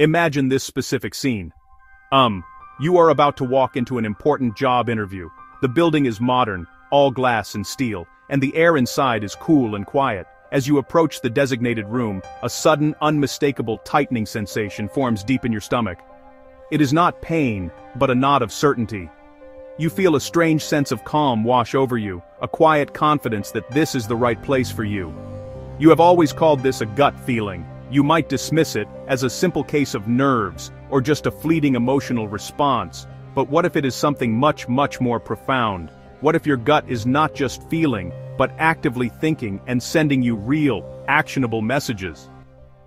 Imagine this specific scene. Um, you are about to walk into an important job interview. The building is modern, all glass and steel, and the air inside is cool and quiet. As you approach the designated room, a sudden, unmistakable tightening sensation forms deep in your stomach. It is not pain, but a knot of certainty. You feel a strange sense of calm wash over you, a quiet confidence that this is the right place for you. You have always called this a gut feeling. You might dismiss it as a simple case of nerves, or just a fleeting emotional response. But what if it is something much, much more profound? What if your gut is not just feeling, but actively thinking and sending you real, actionable messages?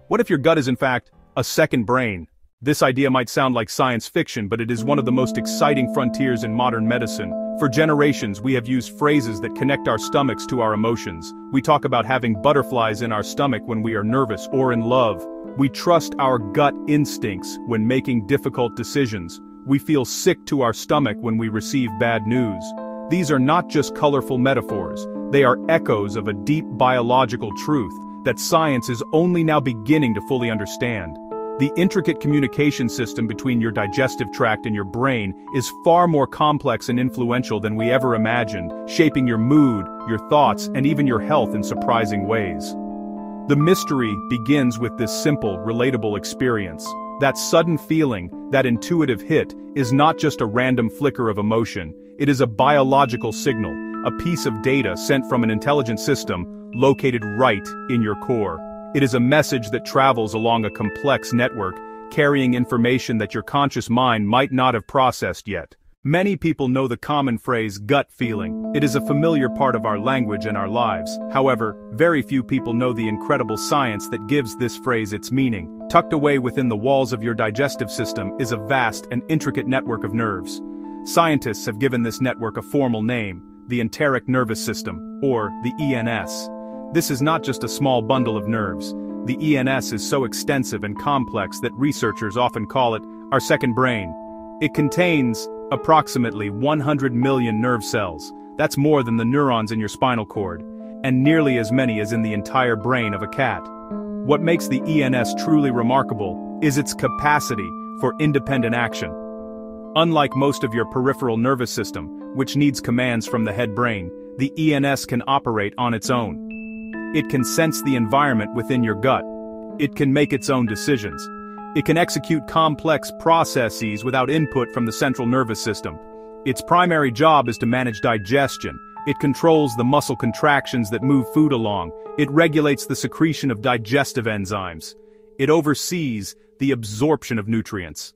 What if your gut is in fact, a second brain? This idea might sound like science fiction but it is one of the most exciting frontiers in modern medicine. For generations we have used phrases that connect our stomachs to our emotions. We talk about having butterflies in our stomach when we are nervous or in love. We trust our gut instincts when making difficult decisions. We feel sick to our stomach when we receive bad news. These are not just colorful metaphors, they are echoes of a deep biological truth that science is only now beginning to fully understand. The intricate communication system between your digestive tract and your brain is far more complex and influential than we ever imagined, shaping your mood, your thoughts, and even your health in surprising ways. The mystery begins with this simple, relatable experience. That sudden feeling, that intuitive hit, is not just a random flicker of emotion, it is a biological signal, a piece of data sent from an intelligent system, located right in your core. It is a message that travels along a complex network, carrying information that your conscious mind might not have processed yet. Many people know the common phrase gut feeling. It is a familiar part of our language and our lives. However, very few people know the incredible science that gives this phrase its meaning. Tucked away within the walls of your digestive system is a vast and intricate network of nerves. Scientists have given this network a formal name, the enteric nervous system, or the ENS. This is not just a small bundle of nerves. The ENS is so extensive and complex that researchers often call it our second brain. It contains approximately 100 million nerve cells, that's more than the neurons in your spinal cord, and nearly as many as in the entire brain of a cat. What makes the ENS truly remarkable is its capacity for independent action. Unlike most of your peripheral nervous system, which needs commands from the head brain, the ENS can operate on its own. It can sense the environment within your gut. It can make its own decisions. It can execute complex processes without input from the central nervous system. Its primary job is to manage digestion. It controls the muscle contractions that move food along. It regulates the secretion of digestive enzymes. It oversees the absorption of nutrients.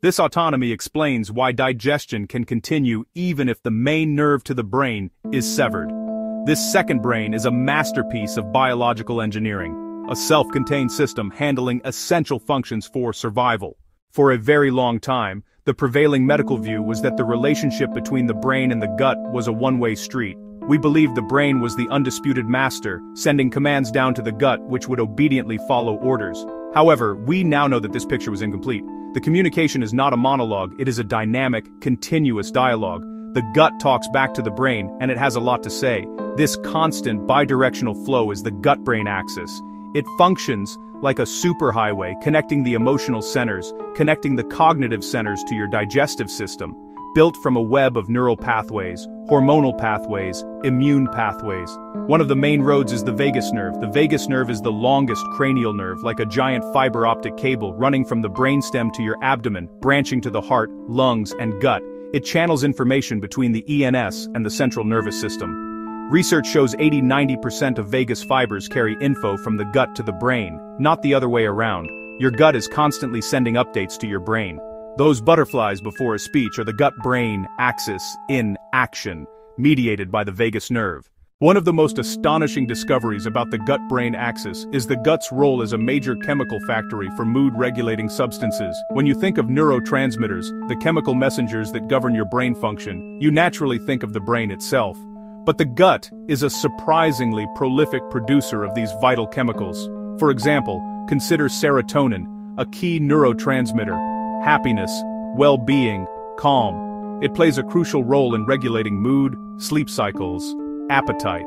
This autonomy explains why digestion can continue even if the main nerve to the brain is severed. This second brain is a masterpiece of biological engineering, a self-contained system handling essential functions for survival. For a very long time, the prevailing medical view was that the relationship between the brain and the gut was a one-way street. We believed the brain was the undisputed master, sending commands down to the gut which would obediently follow orders. However, we now know that this picture was incomplete. The communication is not a monologue, it is a dynamic, continuous dialogue. The gut talks back to the brain, and it has a lot to say. This constant bidirectional flow is the gut-brain axis. It functions like a superhighway connecting the emotional centers, connecting the cognitive centers to your digestive system, built from a web of neural pathways, hormonal pathways, immune pathways. One of the main roads is the vagus nerve. The vagus nerve is the longest cranial nerve, like a giant fiber optic cable running from the brainstem to your abdomen, branching to the heart, lungs, and gut. It channels information between the ENS and the central nervous system. Research shows 80-90% of vagus fibers carry info from the gut to the brain, not the other way around. Your gut is constantly sending updates to your brain. Those butterflies before a speech are the gut-brain axis in action, mediated by the vagus nerve. One of the most astonishing discoveries about the gut-brain axis is the gut's role as a major chemical factory for mood-regulating substances. When you think of neurotransmitters, the chemical messengers that govern your brain function, you naturally think of the brain itself. But the gut is a surprisingly prolific producer of these vital chemicals. For example, consider serotonin, a key neurotransmitter. Happiness, well-being, calm. It plays a crucial role in regulating mood, sleep cycles, appetite.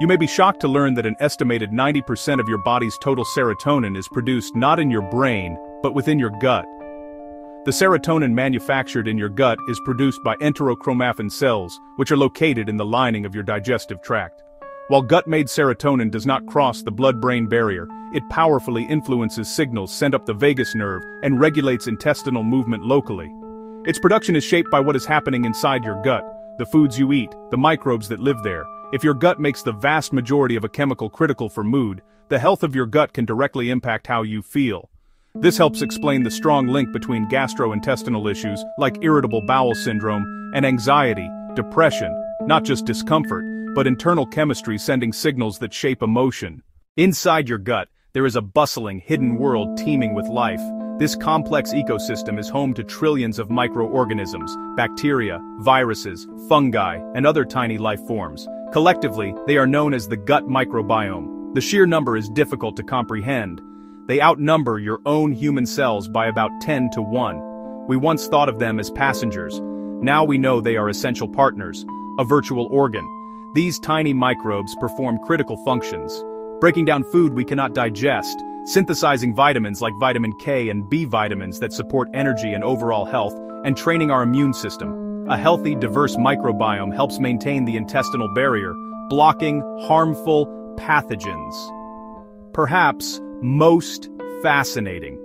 You may be shocked to learn that an estimated 90% of your body's total serotonin is produced not in your brain, but within your gut. The serotonin manufactured in your gut is produced by enterochromaffin cells, which are located in the lining of your digestive tract. While gut-made serotonin does not cross the blood-brain barrier, it powerfully influences signals sent up the vagus nerve and regulates intestinal movement locally. Its production is shaped by what is happening inside your gut, the foods you eat, the microbes that live there. If your gut makes the vast majority of a chemical critical for mood, the health of your gut can directly impact how you feel. This helps explain the strong link between gastrointestinal issues, like irritable bowel syndrome, and anxiety, depression, not just discomfort, but internal chemistry sending signals that shape emotion. Inside your gut, there is a bustling, hidden world teeming with life. This complex ecosystem is home to trillions of microorganisms, bacteria, viruses, fungi, and other tiny life forms. Collectively, they are known as the gut microbiome. The sheer number is difficult to comprehend, they outnumber your own human cells by about 10 to 1. We once thought of them as passengers. Now we know they are essential partners, a virtual organ. These tiny microbes perform critical functions, breaking down food we cannot digest, synthesizing vitamins like vitamin K and B vitamins that support energy and overall health, and training our immune system. A healthy, diverse microbiome helps maintain the intestinal barrier, blocking harmful pathogens. Perhaps, most fascinating.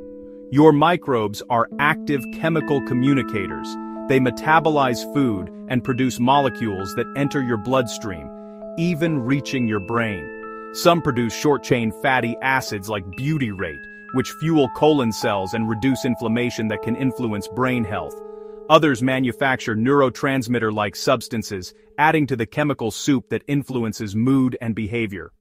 Your microbes are active chemical communicators. They metabolize food and produce molecules that enter your bloodstream, even reaching your brain. Some produce short-chain fatty acids like butyrate, which fuel colon cells and reduce inflammation that can influence brain health. Others manufacture neurotransmitter-like substances, adding to the chemical soup that influences mood and behavior.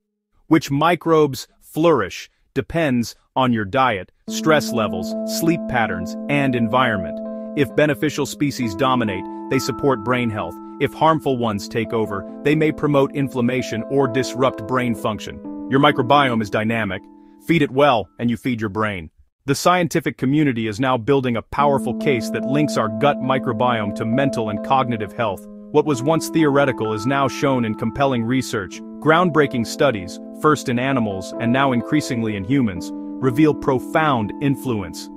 Which microbes flourish depends on your diet, stress levels, sleep patterns, and environment. If beneficial species dominate, they support brain health. If harmful ones take over, they may promote inflammation or disrupt brain function. Your microbiome is dynamic. Feed it well, and you feed your brain. The scientific community is now building a powerful case that links our gut microbiome to mental and cognitive health. What was once theoretical is now shown in compelling research. Groundbreaking studies, first in animals and now increasingly in humans, reveal profound influence.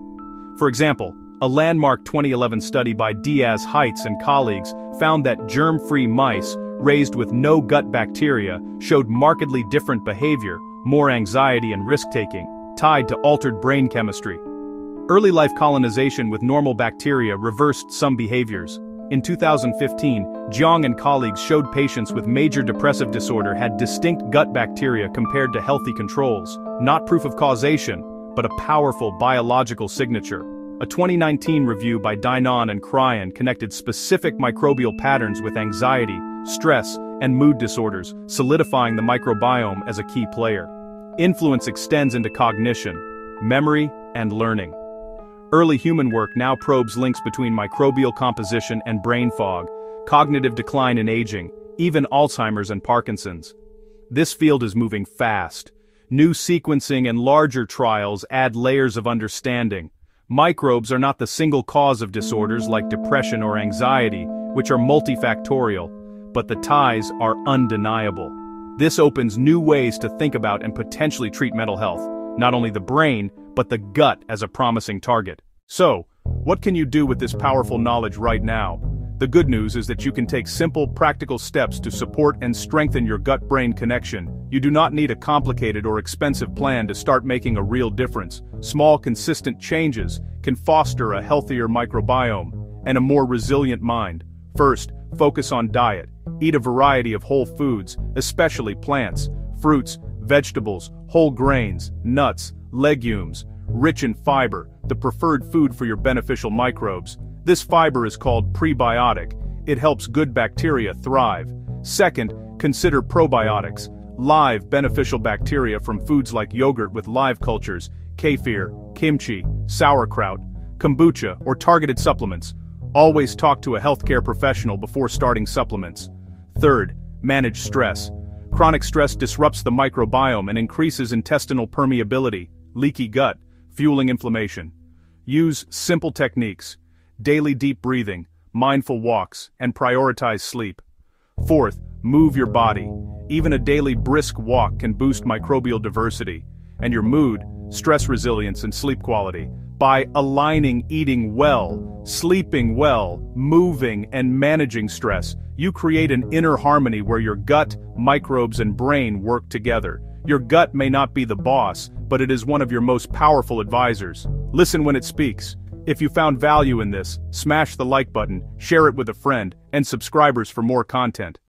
For example, a landmark 2011 study by Diaz Heijtz and colleagues found that germ-free mice, raised with no gut bacteria, showed markedly different behavior, more anxiety and risk-taking, tied to altered brain chemistry. Early life colonization with normal bacteria reversed some behaviors, in 2015, Jiang and colleagues showed patients with major depressive disorder had distinct gut bacteria compared to healthy controls, not proof of causation, but a powerful biological signature. A 2019 review by Dinan and Cryan connected specific microbial patterns with anxiety, stress, and mood disorders, solidifying the microbiome as a key player. Influence extends into cognition, memory, and learning. Early human work now probes links between microbial composition and brain fog, cognitive decline and aging, even Alzheimer's and Parkinson's. This field is moving fast. New sequencing and larger trials add layers of understanding. Microbes are not the single cause of disorders like depression or anxiety, which are multifactorial, but the ties are undeniable. This opens new ways to think about and potentially treat mental health, not only the brain, but the gut as a promising target. So, what can you do with this powerful knowledge right now? The good news is that you can take simple, practical steps to support and strengthen your gut-brain connection. You do not need a complicated or expensive plan to start making a real difference. Small, consistent changes can foster a healthier microbiome and a more resilient mind. First, focus on diet. Eat a variety of whole foods, especially plants, fruits, vegetables, whole grains, nuts, legumes, rich in fiber, the preferred food for your beneficial microbes. This fiber is called prebiotic. It helps good bacteria thrive. Second, consider probiotics, live beneficial bacteria from foods like yogurt with live cultures, kefir, kimchi, sauerkraut, kombucha, or targeted supplements. Always talk to a healthcare professional before starting supplements. Third, manage stress. Chronic stress disrupts the microbiome and increases intestinal permeability, leaky gut, fueling inflammation. Use simple techniques, daily deep breathing, mindful walks, and prioritize sleep. Fourth, move your body. Even a daily brisk walk can boost microbial diversity, and your mood, stress resilience and sleep quality. By aligning eating well, sleeping well, moving and managing stress, you create an inner harmony where your gut, microbes and brain work together. Your gut may not be the boss, but it is one of your most powerful advisors. Listen when it speaks. If you found value in this, smash the like button, share it with a friend, and subscribers for more content.